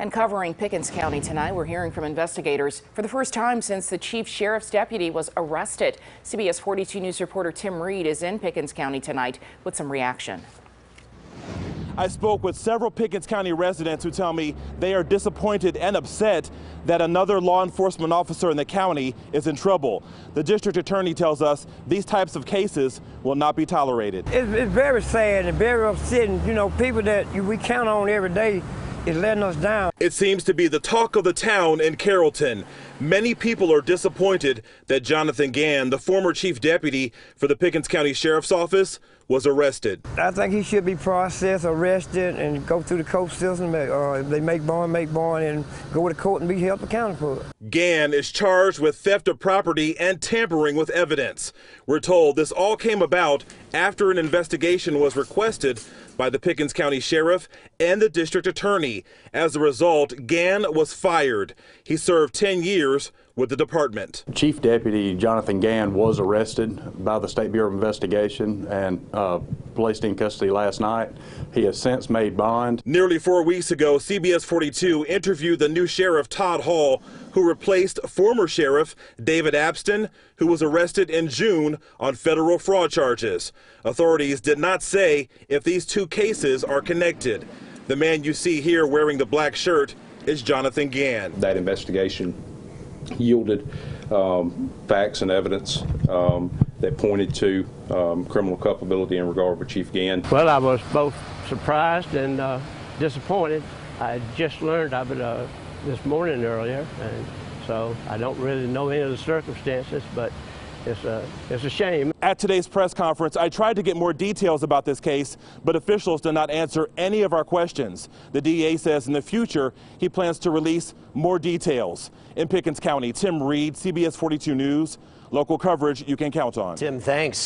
And covering Pickens County tonight, we're hearing from investigators for the first time since the chief sheriff's deputy was arrested. CBS 42 News reporter Tim Reed is in Pickens County tonight with some reaction. I spoke with several Pickens County residents who tell me they are disappointed and upset that another law enforcement officer in the county is in trouble. The district attorney tells us these types of cases will not be tolerated. It's, it's very sad and very upsetting. You know, people that we count on every day is letting us down. It seems to be the talk of the town in Carrollton. Many people are disappointed that Jonathan Gann, the former chief deputy for the Pickens County Sheriff's Office, was arrested. I think he should be processed, arrested, and go through the court system. Uh, they make bond, make bond, and go to court and be held accountable for it. Gann is charged with theft of property and tampering with evidence. We're told this all came about after an investigation was requested by the Pickens County Sheriff and the district attorney. As a result, Gann was fired. He served 10 years with the department. Chief Deputy Jonathan Gann was arrested by the State Bureau of Investigation and uh, placed in custody last night. He has since made bond. Nearly four weeks ago, CBS 42 interviewed the new sheriff Todd Hall, who replaced former sheriff David Abston, who was arrested in June on federal fraud charges. Authorities did not say if these two cases are connected. The man you see here wearing the black shirt is Jonathan Gann. That investigation yielded um, facts and evidence um, that pointed to um, criminal culpability in regard with Chief Gann. Well, I was both surprised and uh, disappointed. I just learned of it uh, this morning earlier, and so I don't really know any of the circumstances, but it's a, it's a shame. At today's press conference, I tried to get more details about this case, but officials did not answer any of our questions. The DA says in the future he plans to release more details. In Pickens County, Tim Reed, CBS 42 News, local coverage you can count on. Tim, thanks.